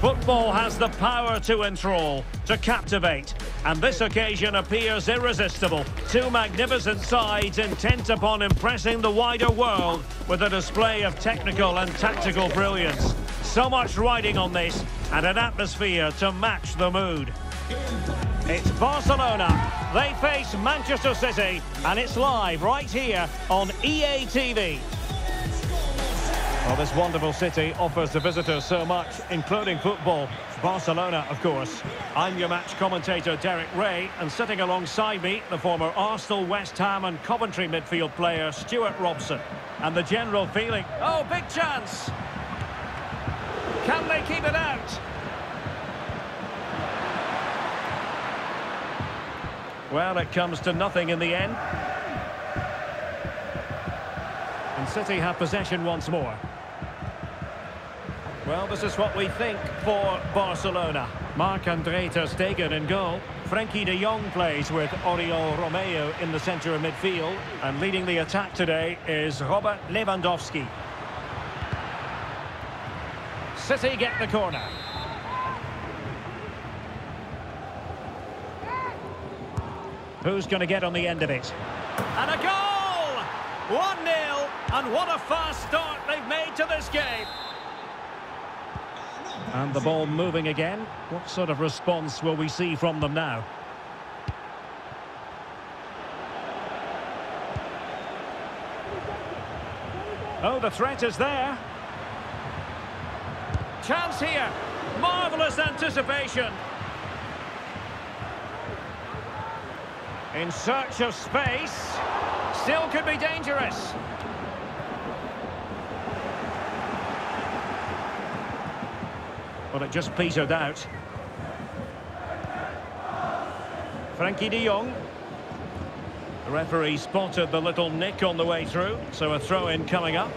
Football has the power to enthrall, to captivate, and this occasion appears irresistible. Two magnificent sides intent upon impressing the wider world with a display of technical and tactical brilliance. So much riding on this, and an atmosphere to match the mood. It's Barcelona. They face Manchester City, and it's live right here on EA TV. Well, this wonderful city offers the visitors so much, including football. Barcelona, of course. I'm your match commentator, Derek Ray, and sitting alongside me, the former Arsenal, West Ham and Coventry midfield player, Stuart Robson. And the general feeling, oh, big chance! Can they keep it out? Well, it comes to nothing in the end. And City have possession once more. Well, this is what we think for Barcelona. Marc-Andre Ter Stegen in goal. Frenkie de Jong plays with Oriol Romeu in the centre of midfield. And leading the attack today is Robert Lewandowski. City get the corner. Who's going to get on the end of it? And a goal! 1-0, and what a fast start they've made to this game. And the ball moving again. What sort of response will we see from them now? Oh, the threat is there. Chance here. Marvellous anticipation. In search of space. Still could be dangerous. But it just petered out. Frenkie de Jong. The referee spotted the little nick on the way through, so a throw-in coming up.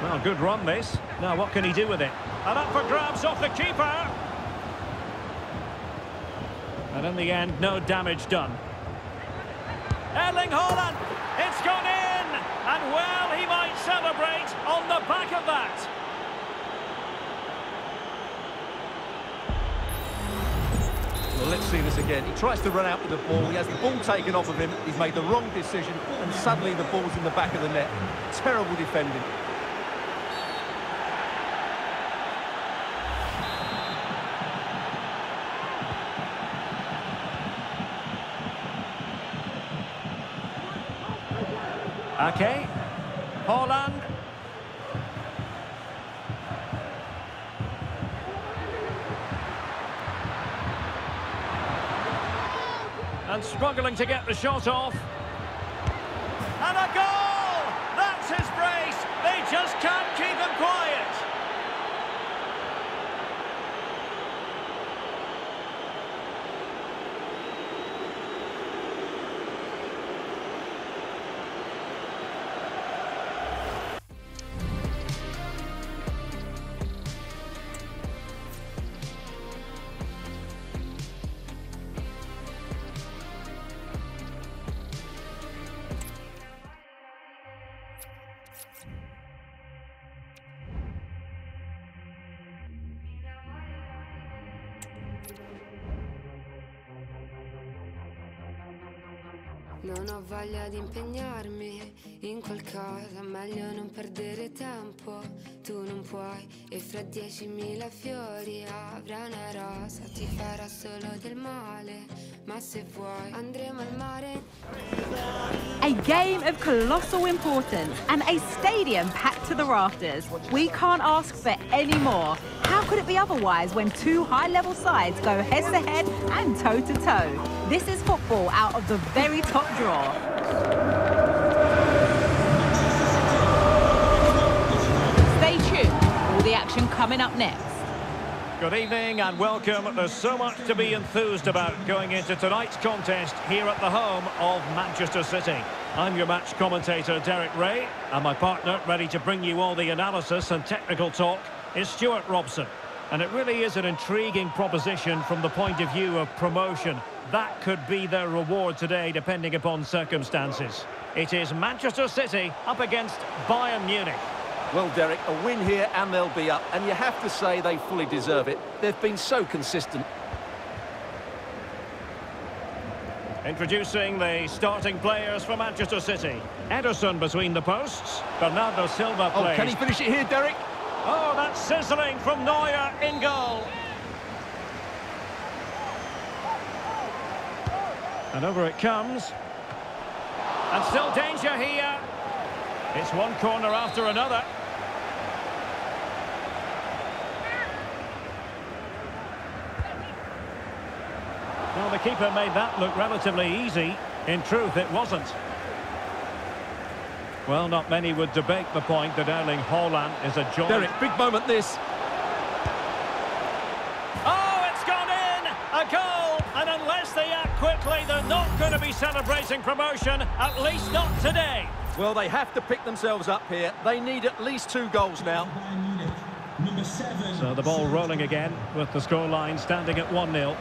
Well, good run this. Now what can he do with it? And up for grabs off the keeper. And in the end, no damage done. Erling Haaland, it's gone in! And well, celebrate on the back of that. Well, let's see this again. He tries to run out with the ball. He has the ball taken off of him. He's made the wrong decision, and suddenly the ball's in the back of the net. Terrible defending. And struggling to get the shot off. Non ho voglia di impegnarmi in qualcosa, meglio non perdere tempo. Tu non puoi, e fra diecimila fiori avrà una rosa, ti farà solo del male. Ma se vuoi, andremo al mare. A game of colossal importance and a stadium packed to the rafters. We can't ask for any more. How could it be otherwise when two high-level sides go head-to-head and toe-to-toe? This is football out of the very top draw. Stay tuned. All the action coming up next. Good evening and welcome. There's so much to be enthused about going into tonight's contest here at the home of Manchester City. I'm your match commentator, Derek Ray, and my partner, ready to bring you all the analysis and technical talk, is Stuart Robson. And it really is an intriguing proposition from the point of view of promotion. That could be their reward today, depending upon circumstances. It is Manchester City up against Bayern Munich. Well, Derek, a win here and they'll be up. And you have to say they fully deserve it. They've been so consistent. Introducing the starting players for Manchester City. Ederson between the posts. Bernardo Silva plays. Oh, can he finish it here, Derek? Oh, that's sizzling from Neuer in goal. And over it comes. And still danger here. It's one corner after another. Well, the keeper made that look relatively easy. In truth, it wasn't. Well, not many would debate the point that Erling Haaland is a joy. Derek, big moment this. Oh, it's gone in! A goal! Going to be celebrating promotion, at least not today. Well, they have to pick themselves up here. They need at least two goals now. So the ball rolling again with the scoreline standing at 1-0.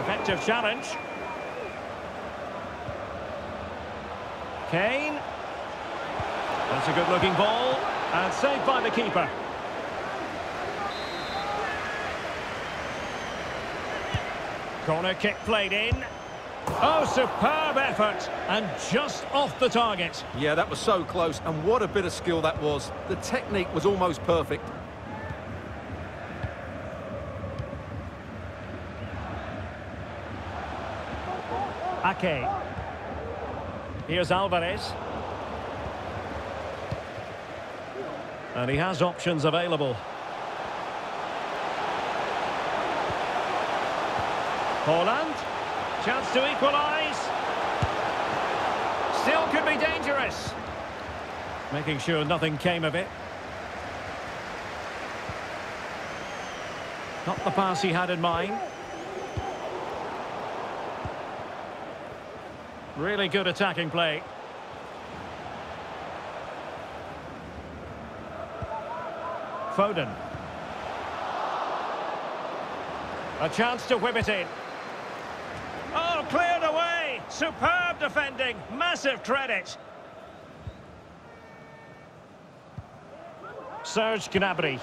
Effective challenge. Kane. That's a good-looking ball. And saved by the keeper. Corner kick played in. Oh, superb effort. And just off the target. Yeah, that was so close. And what a bit of skill that was. The technique was almost perfect. Ake. Here's Alvarez. And he has options available. Haaland. Chance to equalise. Still could be dangerous. Making sure nothing came of it. Not the pass he had in mind. Really good attacking play. Foden. A chance to whip it in. Oh, cleared away. Superb defending. Massive credit. Serge Gnabry.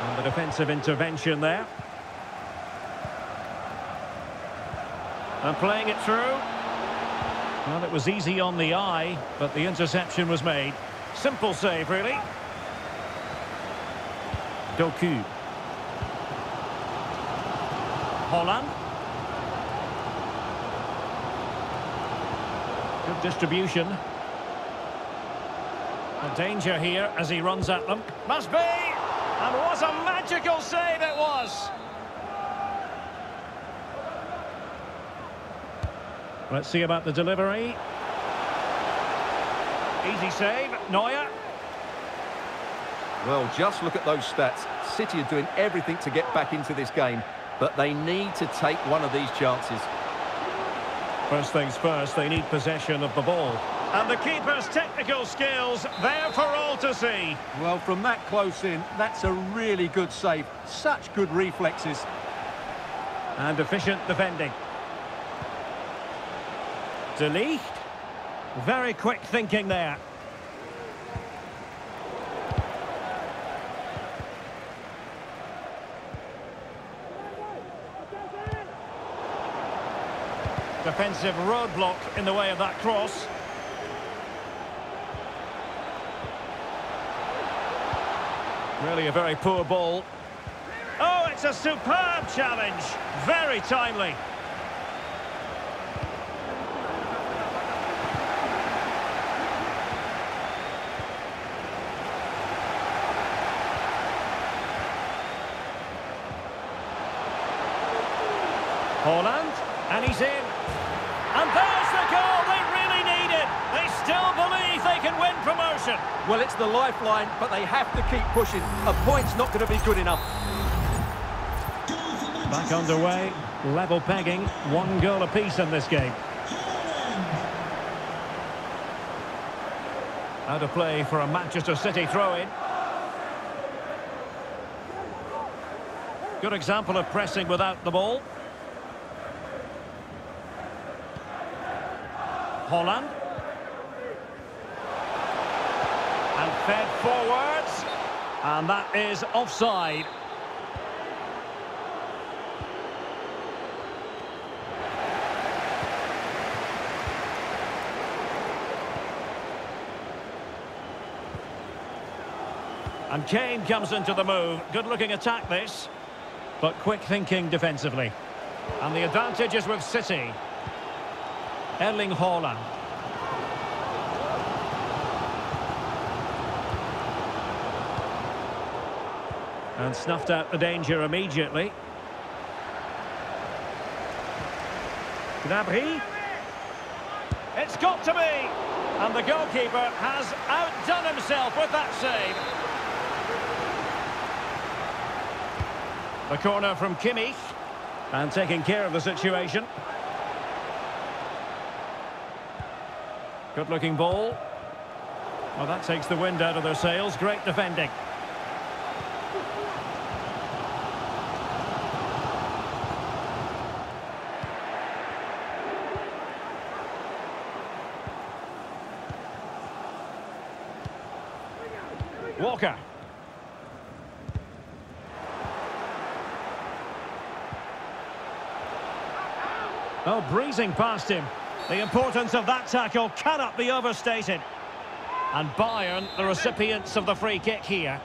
And the defensive intervention there. And playing it through. Well, it was easy on the eye, but the interception was made. Simple save, really. Doku. Haaland. Good distribution. A danger here as he runs at them. Must be! And what a magical save it was! Let's see about the delivery. Easy save, Neuer. Well, just look at those stats. City are doing everything to get back into this game, but they need to take one of these chances. First things first, they need possession of the ball. And the keeper's technical skills there for all to see. Well, from that close in, that's a really good save. Such good reflexes. And efficient defending. De Ligt. Very quick thinking there. Defensive roadblock in the way of that cross. Really a very poor ball. Oh, it's a superb challenge. Very timely. Haaland, and he's in. And there's the goal they really needed. They still believe they can Well, it's the lifeline, but they have to keep pushing. A point's not going to be good enough. Back underway, level pegging, one goal apiece in this game. Out of play for a Manchester City throw-in. Good example of pressing without the ball. Haaland. And fed forwards. And that is offside. And Kane comes into the move. Good looking attack this. But quick thinking defensively. And the advantage is with City. Erling Haaland. And snuffed out the danger immediately. Gnabry. It's got to be! And the goalkeeper has outdone himself with that save. The corner from Kimmich. And taking care of the situation. Good looking ball. Well, that takes the wind out of their sails. Great defending. Walker. Oh, breezing past him. The importance of that tackle cannot be overstated. And Bayern, the recipients of the free kick here.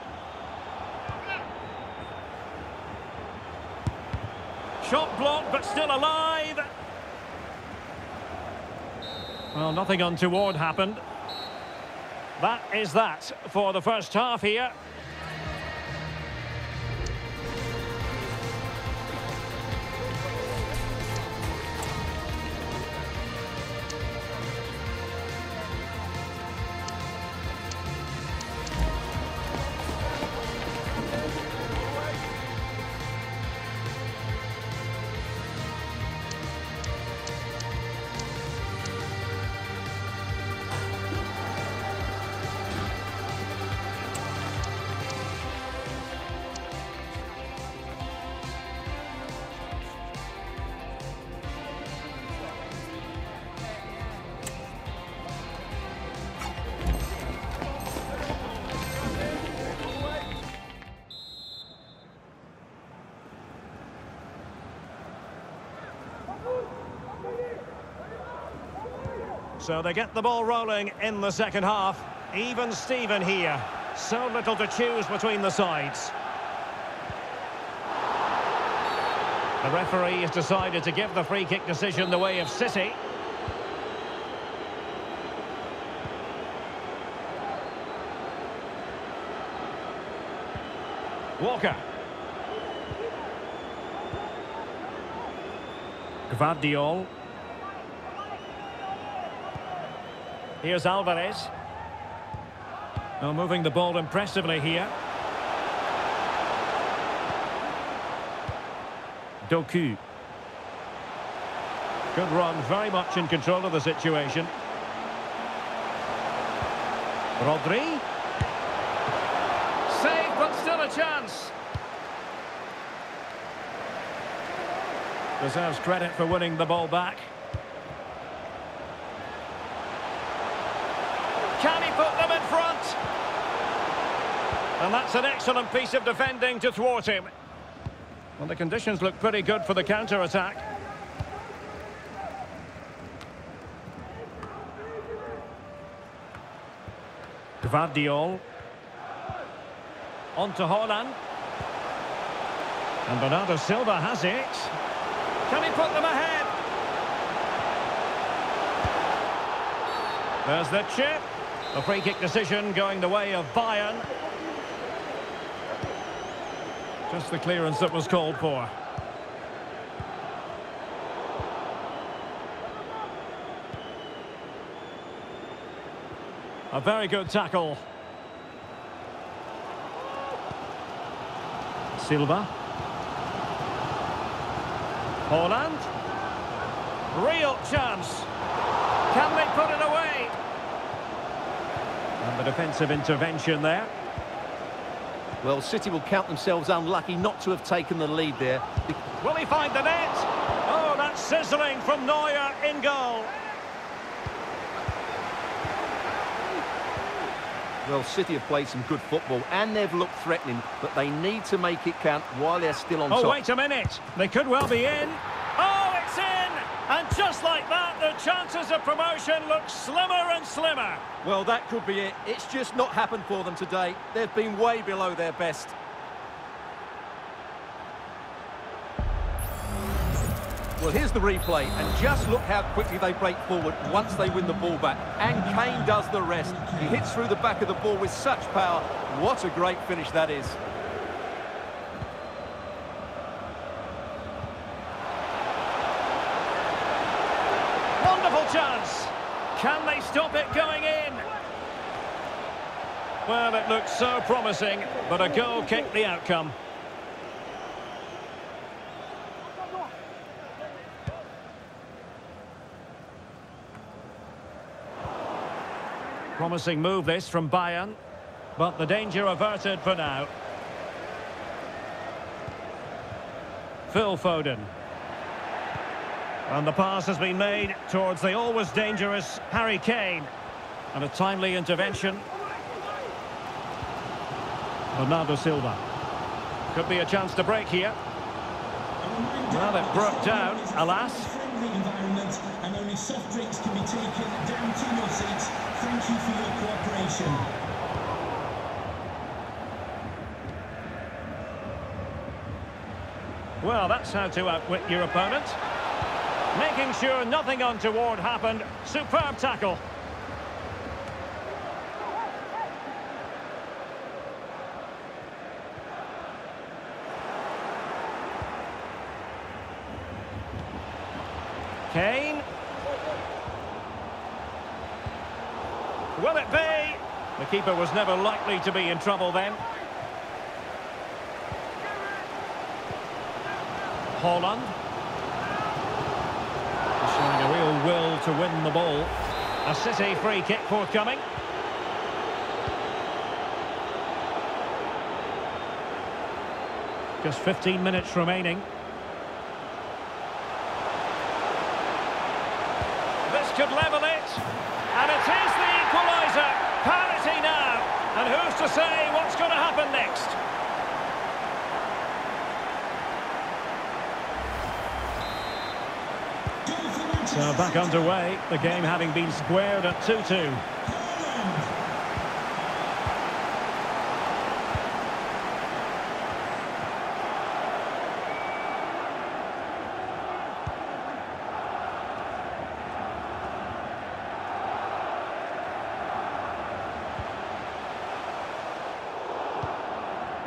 Shot blocked, but still alive. Well, nothing untoward happened. That is that for the first half here. So they get the ball rolling in the second half. Even Steven here. So little to choose between the sides. The referee has decided to give the free kick decision the way of City. Walker. Gvardiol. Here's Alvarez. Now moving the ball impressively here. Doku. Good run, very much in control of the situation. Rodri. Save, but still a chance. Deserves credit for winning the ball back. Can he put them in front? And that's an excellent piece of defending to thwart him. Well, the conditions look pretty good for the counter-attack. Gvardiol. On to Haaland. And Bernardo Silva has it. Can he put them ahead? There's the chip. The free kick decision going the way of Bayern. Just the clearance that was called for. A very good tackle. Silva. Haaland. Real chance. Can they put it away? And the defensive intervention there. Well, City will count themselves unlucky not to have taken the lead there. Will he find the net? Oh, that's sizzling from Neuer in goal. Well, City have played some good football and they've looked threatening, but they need to make it count while they're still on oh, top. Oh, wait a minute. They could well be in. Oh, it's in! And just like chances of promotion look slimmer and slimmer. Well, that could be it. It's just not happened for them today. They've been way below their best. Well, here's the replay, and just look how quickly they break forward once they win the ball back. And Kane does the rest. He hits through the back of the ball with such power. What a great finish that is. Wonderful chance. Can they stop it going in? Well, it looks so promising, but a goal kicked the outcome. Promising move this from Bayern, but the danger averted for now. Phil Foden. And the pass has been made towards the always dangerous Harry Kane. And a timely intervention. Bernardo Silva. Could be a chance to break here. Well, it broke down, alas. and only soft drinks can be taken down to your seats. Thank you for your cooperation. Well, that's how to outwit your opponent. Making sure nothing untoward happened. Superb tackle. Kane. Will it be? The keeper was never likely to be in trouble then. Haaland. Showing a real will to win the ball. A City free kick forthcoming. Just 15 minutes remaining. This could level it. And it is the equaliser. Parity now. And who's to say what's going to happen next? So back underway, the game having been squared at 2-2.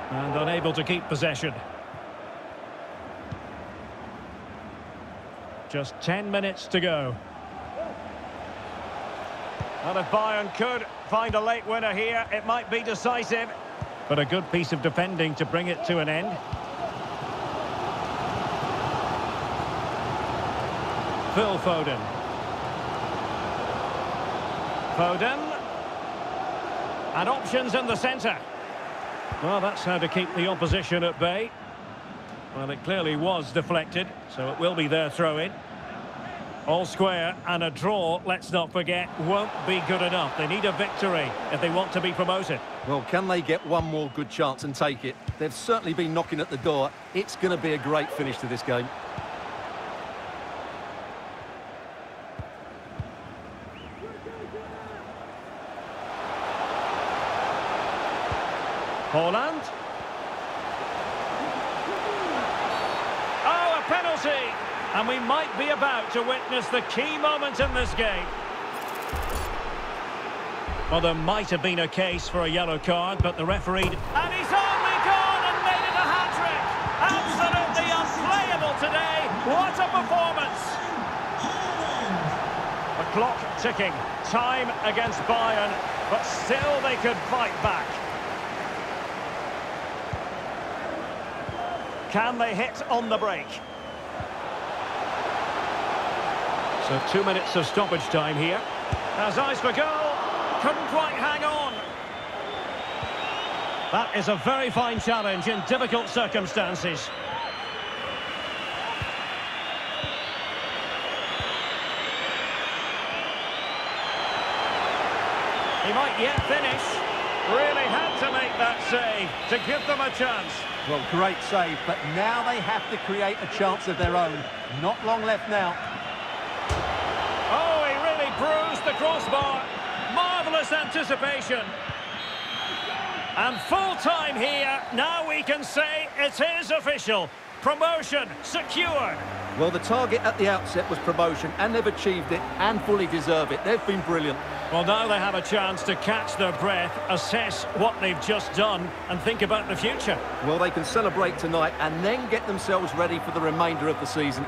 And unable to keep possession. Just 10 minutes to go. And if Bayern could find a late winner here, it might be decisive. But a good piece of defending to bring it to an end. Phil Foden. Foden. And options in the centre. Well, that's how to keep the opposition at bay. Well, it clearly was deflected, so it will be their throw-in. All square, and a draw, let's not forget, won't be good enough. They need a victory if they want to be promoted. Well, can they get one more good chance and take it? They've certainly been knocking at the door. It's going to be a great finish to this game. Haaland. Oh, a penalty! And we might be about to witness the key moment in this game. Well, there might have been a case for a yellow card, but the referee... And he's only gone and made it a hat-trick! Absolutely unplayable today! What a performance! The clock ticking. Time against Bayern, but still they could fight back. Can they hit on the break? So two minutes of stoppage time here. Has eyes for goal. Couldn't quite hang on. That is a very fine challenge in difficult circumstances. He might yet finish. Really had to make that save to give them a chance. Well, great save, but now they have to create a chance of their own. Not long left now. Oh, he really bruised the crossbar. Marvellous anticipation. And full time here. Now we can say it is official. Promotion secured. Well, the target at the outset was promotion, and they've achieved it, and fully deserve it. They've been brilliant. Well, now they have a chance to catch their breath, assess what they've just done, and think about the future. Well, they can celebrate tonight and then get themselves ready for the remainder of the season.